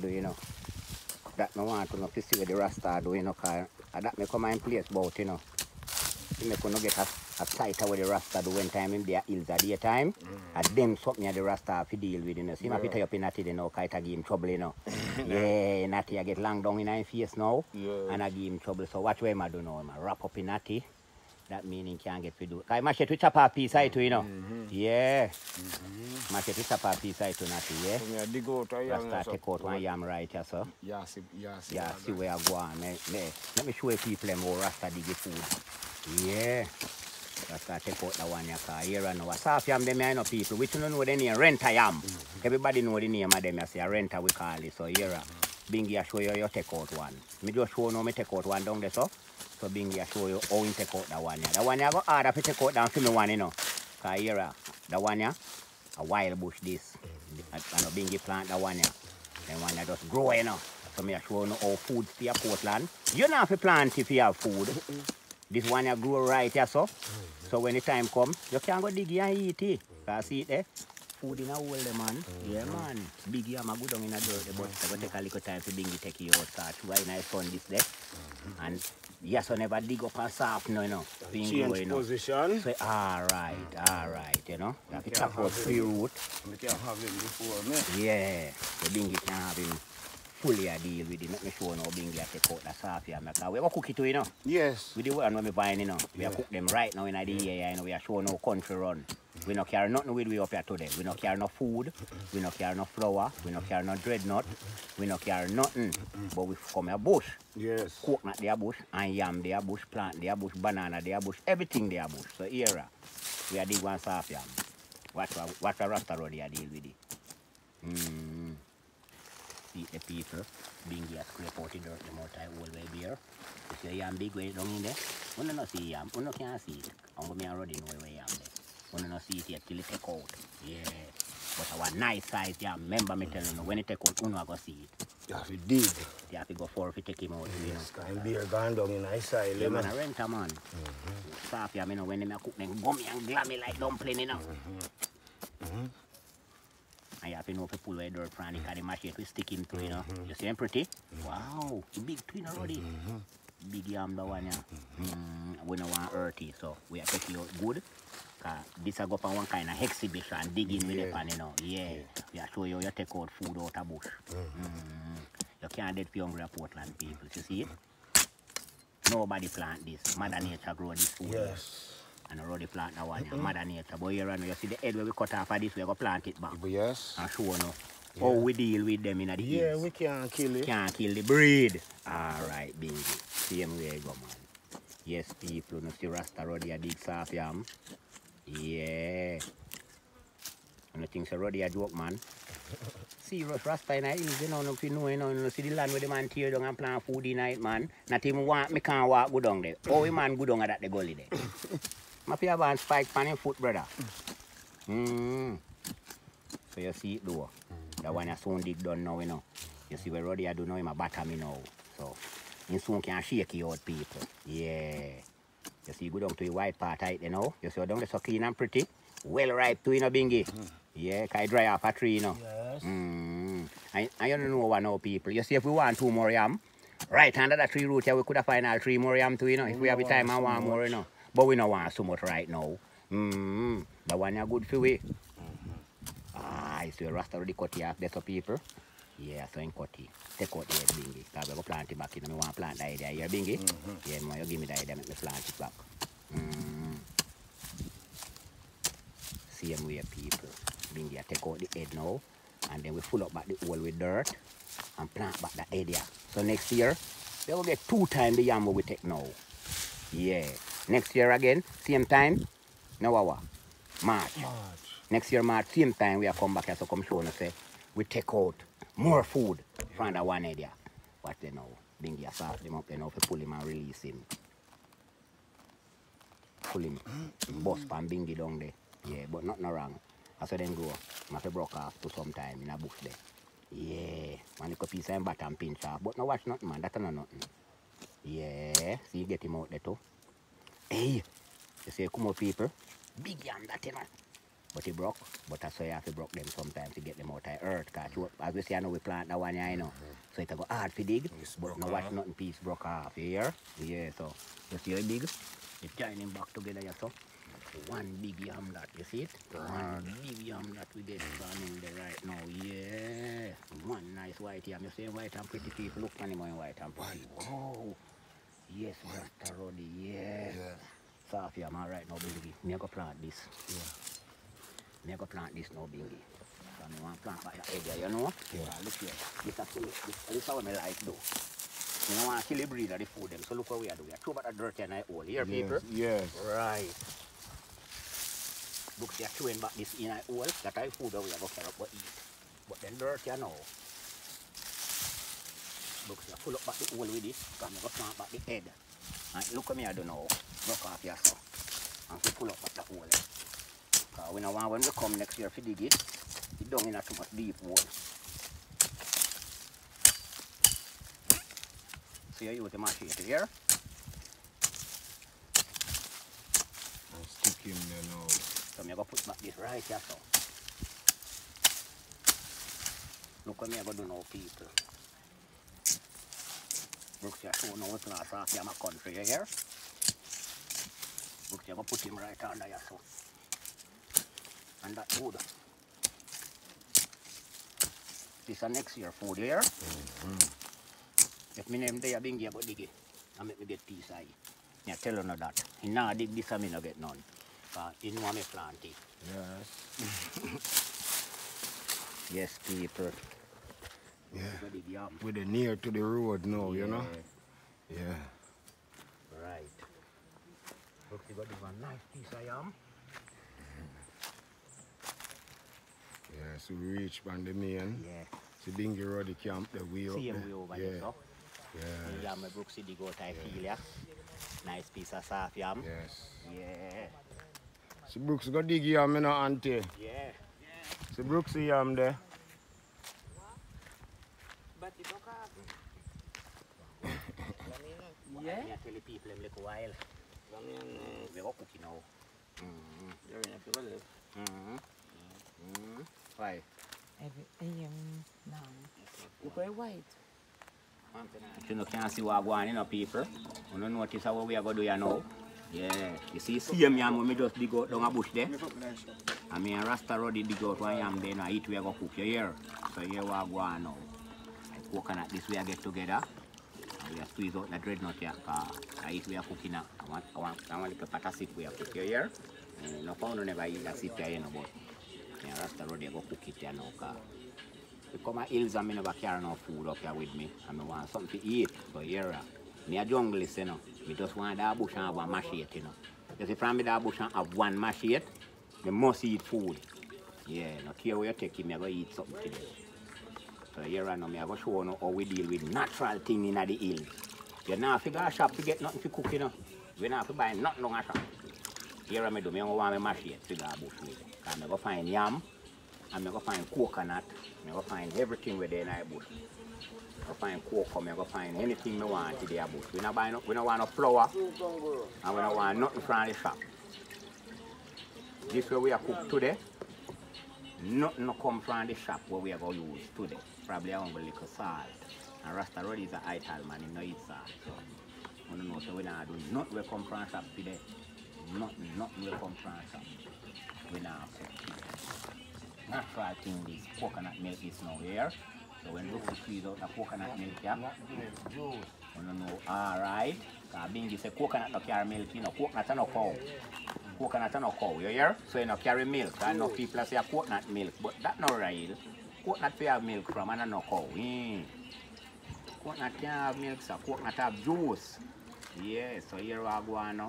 do, you know. That no want to know to see what the Rasta do, you know, cause that may come in place about, you know. You may no get a, a sight of what the Rasta do when time in their hills at daytime. Mm. And them something that the Rasta have to deal with, you know. See, yeah. You tie up in that, you know, kite give him trouble, you know. yeah, Natty I get long down in his face now. Yeah. And I give him trouble. So watch where I do now, I wrap up in Natty. That meaning can't get to do. Cause mash it with chop a piece side too, you know. Mm-hmm. Yeah. Mash it with chop a piece side too, Natty, yeah. So dig out a yam. Rasta take out one yam right, yeah, so. Yeah, see, yeah, see. Yeah, see where I go on. Me, me, let me show you people them how Rasta dig the food. Yeah. Rasta take out that one here, cause here I know. A soft yam them here, I know people. Which you don't know what the name, renta yam. Everybody know the name of them, I say a renta we call it. So here, uh, Bingy I show you, you take out one. Me just show now me take out one down there, so. So Bingy I show you how you take out that one here. That one I go hard if you take out for me one, you know. Cause here, uh, that one here, a wild bush this. And a Bingy plant that one here. Then one that just grow, you know. So me show you how food stay at Portland. You don't have to plant if you have food. This one you grow right here, so. So when the time come, you can go dig and eat it. Cause see it there? Food in a hole there, man. Yeah, man. Big yam a go down in a dirt, but it go take a little time to bring it take you out. Why nice sun this day. And yes, so never dig up and soft, no, you know. Being grow, Change know. position. Say, all right, all right, you know. You have to chop out three root. Me can have him before me. Yeah, the bingy can have him fully a deal with it. Make me show now bingy I take out the soft here. Because we go cook it too, you know. Yes. With the one when we buying, you know. We Yeah. cook them right now in the area, you know. We are showing no country run. We no carry nothing with we up here today. We no carry no food. We no carry no flour. We no carry no dreadnought. We no carry nothing. But we come here bush. Yes. Coconut there bush, and yam there bush, plant there bush, banana there bush, everything there bush. So here, uh, we are dig one soft yam. Watch what what a rasta road here deal with it. Mm. See the people being here scrape out the dirt, the more time whole way there. You see the yam big way down in there? You no not see yam, you no can see it. I'm going to already know where yam there. You no see it yet till it take out. Yeah. But our nice size yam, remember me telling you, when it take out, you no go see it. You have to dig. You have to go for if you take him out, you know. Yes, kind beer gone down in high side. Yeah, man, a rent a man. Mm-hmm. Soft yam, you know, when them a cook them gummy and glammy like dumpling, you know. And you have to know if you pull away dirt from it, because the machete will stick him through, you know. You see him pretty? Wow, the big twin already. Big yam, the one, yeah. Mm, we don't want earthy, so we are taking out good. Cause this a go for one kind of exhibition, digging with the Yeah. pan, you know. Yeah. We are show you, you take out food out of bush. Mm. You can't dead for hungry Portland people, you see it? Nobody plant this. Mother Nature grow this food. Yes. And already plant that one, yeah. Mother Nature. But here and you see the head where we cut off of this, we go plant it back. But yes. And show now how we deal with them in the Yeah, hills. we can't kill it. Can't kill the breed. Alright, baby. Same way go, man. Yes, people, you see Rasta Ruddy a dig soft yam. Yeah. And you think so Ruddy a joke, man? Serious Rasta in the you know, if you know, you know, you see the land where the man tear down and plant food in it, man. Not even want, me can't walk go down there. A man good down at the gully there? My fear ban spike pan him foot, brother. Mm. So you see it though. That one you soon dig done now, you know. You see where Ruddy I do know him a batter me now. So, he soon can shake you out, people. Yeah. You see, go down to the white part right, you know. You see, down there so clean and pretty. Well ripe too, you know, Bingy. Yeah, can dry off a tree, you know. Yes. Mm. And you don't know what now, people. You see, if we want two more yam, right under that tree root here, we could have find all three more yam too, you know. If we have the time want and so want more, you know. But we don't want so much right now. Mm. The one you good for we. Ah, you see, Rasta already cut it off there, so people. Yeah, so in cut it. Take out the head, Bingy. Because we go plant it back, in. Me want plant the idea here, Bingy. Mm-hmm. Yeah, man, you give me the idea, make me plant it back. Mm. Same way, people. Bingy, I take out the head now, and then we fill up back the hole with dirt and plant back the here. So next year, they will get two times the yam we take now. Yeah. Next year again, same time, now what? March. March. Next year, March, same time, we are come back here, so come show and say, we take out more food from that one area. What they know? Bingy, I start them up, they know, if pull him and release him. Pull him, bust pan Bingy down there. Yeah, but nothing wrong. I saw them go, I have broke off to some time in a bush there. Yeah, one little piece of and pinch off. But no watch nothing, man. That's not nothing. Yeah, see, you get him out there too. Hey, you see, come out, people. Big yam that, you. But it broke. But that's why you have to broke them sometimes to get them out of earth. Cause you- as we say, I know we plant that one here, you know. So it go hard to dig. It's but no watch nothing piece broke off. You hear? Yeah, so you see how big? It's joining back together, you so. One big yam that, you see it? One big yam that we get from in there right now. Yeah. One nice white yam. You see white and pretty people. Look on him white and pretty. Wow. Yes, Rasta Ruddy, yeah. Yeah. Soft yam, all right now, Bingy. Me go plant this. Yeah. Me go plant this now, Bingy. So me want plant by your area, you know? Yeah. Ah, look here. This is this, this is how me like do. You know want to kill the breed of the food them. So look what we are doing. We are throw back the dirt in the hole. Here, people. Yes. Right. Look, they are throwing back this in a hole. That I food that we are going to carry up but eat. But then dirt, you know. Look, they are full up back the hole with this. Come, go plant back the head. And look what me I do now. Look off so. And we pull up back the hole. Because we know when we come next year to dig it, it don't in a too much deep hole. So you use the machete here. And stick him there now. So me go put back this right here so. Look what me go do now people. Brooks you show now class off here my country you hear? Brooks you go put him right under here so. And that good. This is next year food you hear? Mm-hmm. If me name there bingy I go dig it. And make me get piece of it. Me tell you no that. He nah dig this I me no get none. Cause he know me plant it. Yes. Yes, people. Yeah. Go dig yam. With the near to the road now, you know? Yeah, Yeah. Right. Look, you got one nice piece of yam. Yeah, so we reach on the main. Yeah. See Bingy Road, the camp, the way up Same there. way over yeah. there, so. The Yeah. yam, my Brook City goat I feel ya. Nice piece of soft yam. Yes. Yeah. So Brooks go dig yam, you know, auntie. Yeah. So Brooks see yam there. But it broke off. Yeah? I tell the people them little while. We go cooking now. Mm-hmm. You're in a people live. Mm-hmm. Mm-hmm. Why? Every AM now. Look very white. You know, can't see what going on, you know, people. You don't notice how we are going to do you now. Yeah. You see, same yam when me just dig out down a bush there. I mean, Rasta Roddy dig out one yam there, and I eat we are going to cook you here. So here we are going now. Like coconut, this way I get together. And we are squeeze out the dreadnought here. because I eat we are cooking now. I want, I want, I want little put of seat we are cook your here. Uh, no found never eat that seat here, you know, but yeah, Rasta Ruddy go cook it here now. Cause we come hills and me never carry no food up here with me. And me want something to eat. But here, me a junglist, you know. Me just want that bush and have one machete, you know. You see, from me that bush and have one machete, me must eat food. Yeah, no care where you take it, me go eat something today. So here I know me a go show you how we deal with natural thing in the hills. You know, not figure a shop to get nothing to cook, you know. We not to buy nothing on a shop. Here I me do, me only want my machete to that bush with. Cause me go find yam, and I go find coconut, I go find everything within the bush. I find cocoa, I go find anything I want the bush. We not buy no, we don't want no flour, and we don't want nothing from the shop. This way we are cook today, nothing no come from the shop where we are going to use today. Probably only a little salt. And Rasta Road is a ital man, he no eat salt. So, I don't know, so we not do nothing we come from shop today. Nothing, nothing we come from shop. We not cook natural thing this coconut milk is now here. So when you squeeze out the coconut milk, yeah, you don't know, alright. Because being say coconut no carry milk, you know, coconut no cow. Coconut no cow, you hear? So you no carry milk. I know people say coconut milk, but that no right. Coconut we have milk from and no cow. Mm. Coconut can have milk, so coconut have juice. Yeah, so here we are going now.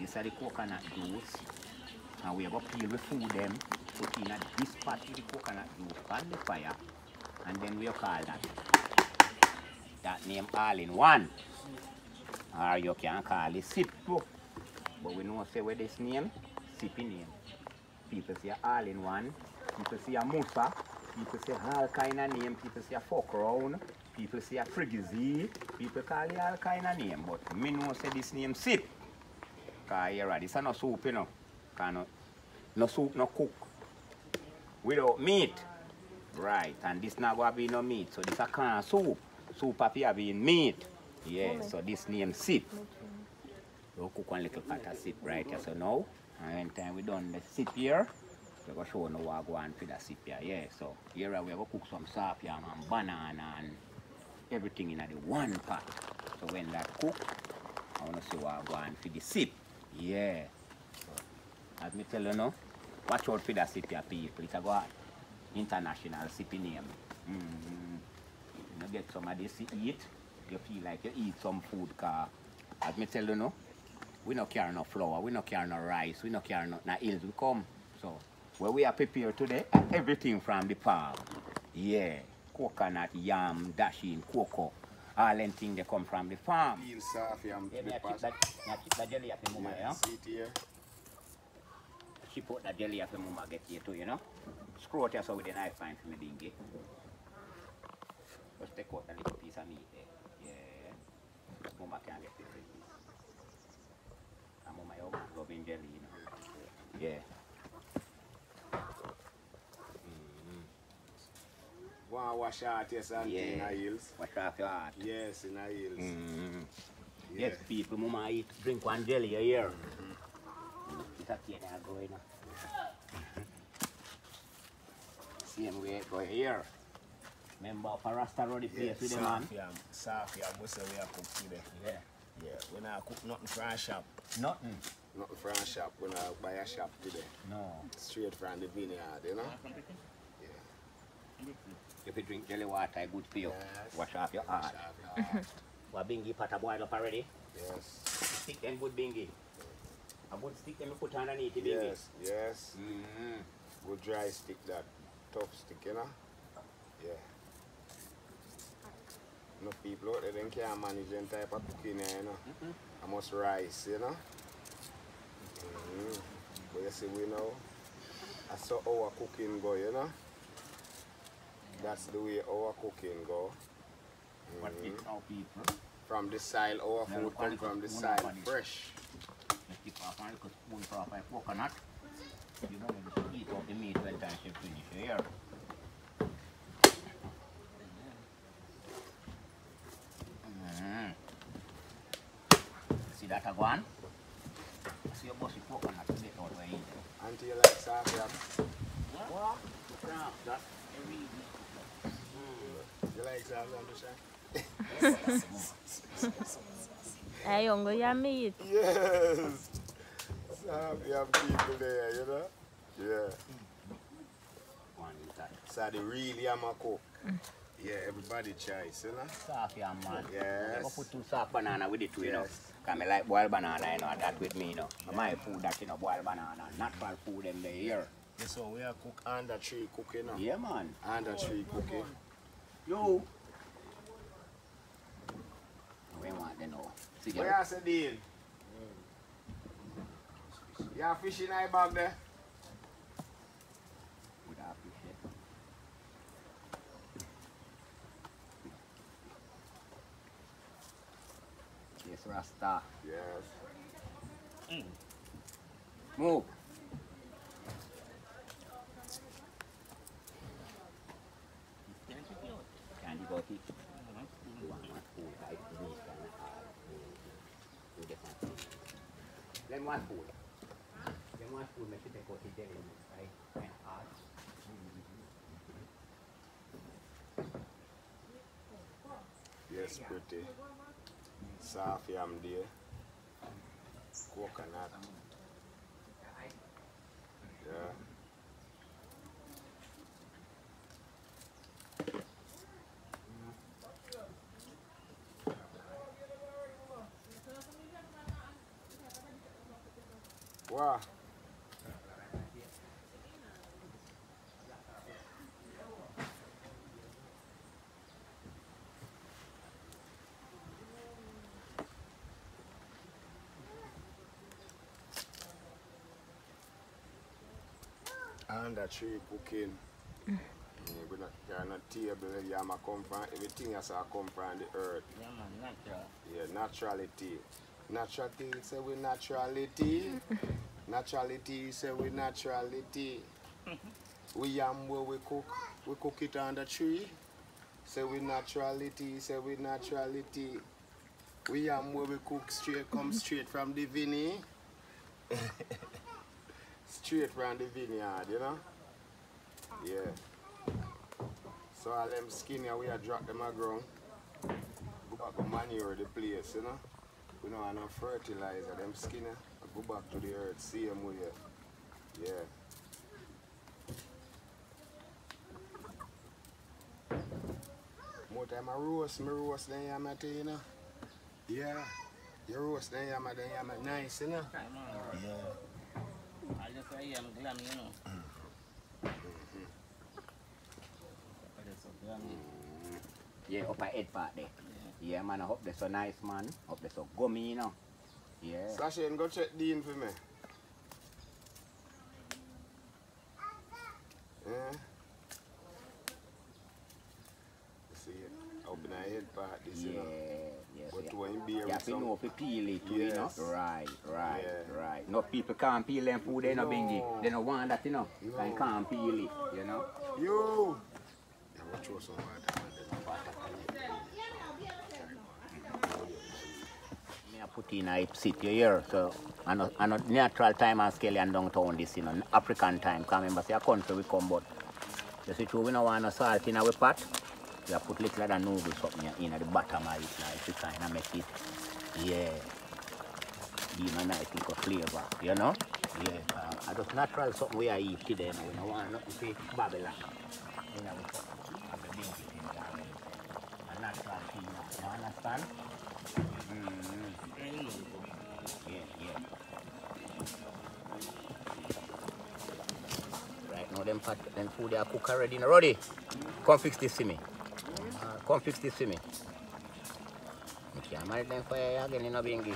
This is the coconut juice. And we are going to food them, put in a this pot with the coconut juice on the fire. And then we call that. That name all in one. Or you can call it sip. But we know say where this name, sippy name. People say all in one. People say a musa. People say all kind of name. People say a fuck round. People say a frigizzy. People call it all kind of name. But me know say this name sip. Cause here this is no soup, you know. No, No soup, no cook. Without meat. Right, and this not gonna be no meat. So this a kind of soup. Soup to have in meat. Yeah, so this name sip. We'll cook one little pot of sip right here. So now, and time we done the sip here, we're gonna show you what go on for the sip here. Yeah, so here we're gonna cook some yam and banana and everything in the one pot. So when that cook, I wanna see what go on for the sip. Yeah. Let me tell you now, watch out for the here people. It's a go international sippy name. Mm-hmm. You know, get some of this to eat. You feel like you eat some food car. As me tell you no, we no carry no flour, we no carry no rice, we no carry no, no hills we come. So where we are prepared today, everything from the farm. Yeah. Coconut, yam, dasheen, cocoa. All them things they come from the farm. Peel soft yam Yeah, me chip that, me chip that jelly up in mama, Yeah, yeah? see it here. Chip out that jelly up in mama get here too, you know? Screw here so with the knife fine for me dingy. Just take out a little piece of meat there. Yeah. Mama can't get it. And mama, you love in jelly, you know? Yeah. One wash out yes and Yeah. in a hills. Wash off your heart. Yes, in a hills. Mm. Yeah. Yes, people, mama eat, drink one jelly a year. It's a kid that go, you know. Same way it go here. Remember, for Rasta road the place with the man? soft yam, soft yam, we say we are cook today. Yeah. Yeah, we not cook nothing from a shop. Nothing. Nothing from a shop. We not buy a shop today. No. Straight from the vineyard, you know? If you drink jelly water, good for you. Yes. Wash off your heart. Wash off your heart. What bingy pot a boil up already? Yes. Stick them good bingy. A good stick them you put underneath the bingy. Yes, yes. Mm-hmm. Good dry stick that. Tough stick, you know? Yeah. No people out there they can't manage them type of cooking here, you know. I must rice, you know. hmm But you see we know. I saw our cooking go, you know. That's the way our cooking go. What people? From the soil, our food come from the soil, look at it. fresh. Let's keep off one little spoon for off coconut. You eat up the meat when time she finish here. Mm. See that a go? See your bossy coconut to get out where you you like soft yam. What? That every You like soft yam, Dusha? Ay, yongo yummy. Yes. Soft yam people there, you know? Yeah. one that. So the real yam a cook. Yeah, everybody choice, you know? Soft yam, man. Yes. You go put two soft banana with it too, you know. Cause I like boiled banana, you know, that with me, you know. My food that, you know, boiled banana, natural food them there here. Yeah, so we are cook under tree cooking, you know? Yeah, man. Under tree cooking. Yo. We want to know. See, Where yeah. you say Dean? You have fish in your bag there? Would I appreciate Yes, Rasta. Yes. Move. Candy go eat. You want one food, I need kind of hard. You get one food. Then one food. Then one food, make sure they go to jelly, right? And hard. Yes, pretty. Soft yam there. Coconut. Wow. Under tree cooking. Mm, we not table, yam a come from everything has to come from the earth. Yeah, man, natural. Yeah, naturality. Naturality, say we naturality. Naturality, say we naturality. we yam where we cook, we cook it on the tree. Say we naturality, say we naturality. We yam where we cook straight, come straight from the vinny. straight from the vineyard, you know? Yeah. So all them skin here, we are drop them on ground. Go back manure the place, you know? We don't have no fertilizer, them skin here, go back to the earth, same way. Yeah. More time I roast, me roast them yam at you know. Yeah. You roast them yam at them yam at nice, you know. Yeah. I just say I'm glam, you know. Mm-hmm. But it's so glam. Mm-hmm. Yeah, up at head part there. Yeah, man, I hope they're so nice, man. Hope they're so gummy, you know. Yeah. Sasha, go check Dean for me. Yeah. You see it? Open our head part, this, you Yeah, know. yes. But yeah. when you be You with have some- know if you peel it too, you know. Right, right, Yeah. right. No people can't peel them food, they no No. bingy. They no want that, you know. No. They can't peel it, you know. You! Yeah, some water on them. Me I put in a sit you here, so I know, I know natural time and scale and downtown this, you know, African time. Come remember, say a country we come, but see, true, we don't want no salt in our pot. We have put little of the noodles something in at the bottom of it, If you kind of make it, yeah, give a nice little flavor, you know? Yeah, uh, just natural something we are eat today, know, we don't want nothing to Babylon. Them pot, them food are cook already. Now, Ruddy, come fix this for me. Uh, come fix this for me. I can't them for you again, you know, Bingy.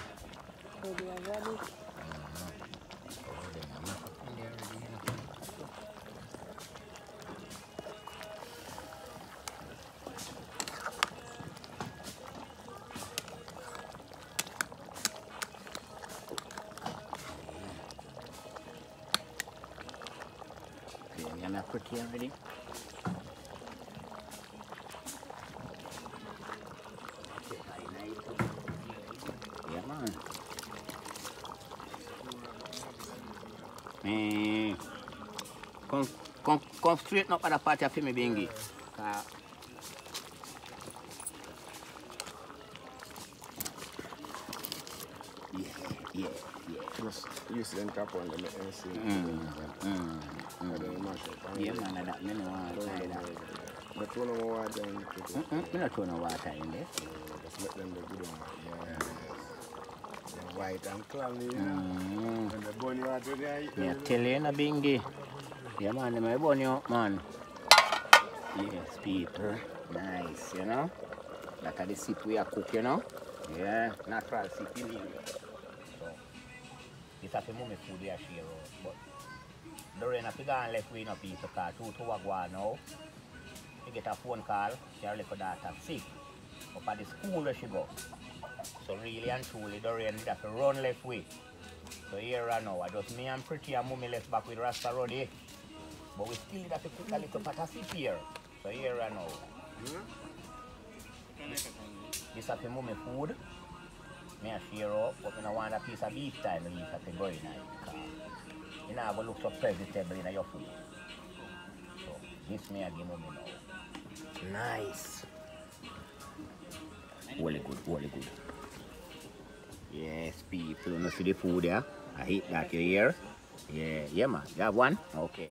Okay, you're not pretty already. Yeah, man. Eh, come, come, come straight up at the party for me, Bingy. Uh, yeah, Just use them tap on them and see. Mm, mm, And mm. then mash up. Yeah, man, that me no want to try that. But throw no more water in it. Mm -mm, me not throw no water in there. Just let them be good one. Yeah. They're white and clammy, you know. Mm. And the bunny water there. you Me know. tell you na bingy. Yeah, man, them I burn you, man. Yes, people. Nice, you know. That are the sip we are cook, you know. Yeah, natural sip in here. This is the mummy food are share out. But the rain have to go and left we no people call two to a go on now. You get a phone call, your little daughter sick. Up at the school where she go. So really and truly, the rain did have to run left way. So here and now, I just me and Pretty and Mummy left back with Rasta Ruddy. But we still have to cook a little pot of soup here. So here and now. Hmm? This is the Mummy food. Me a share up, but I don't want a piece of beef time to eat at the going night. Because you know, look so presentable in your food. So this me a give Mummy now. Nice. Really good, really good. Yes, people, you see the food there? I hit that you hear? Yeah, yeah man. You have one? Okay.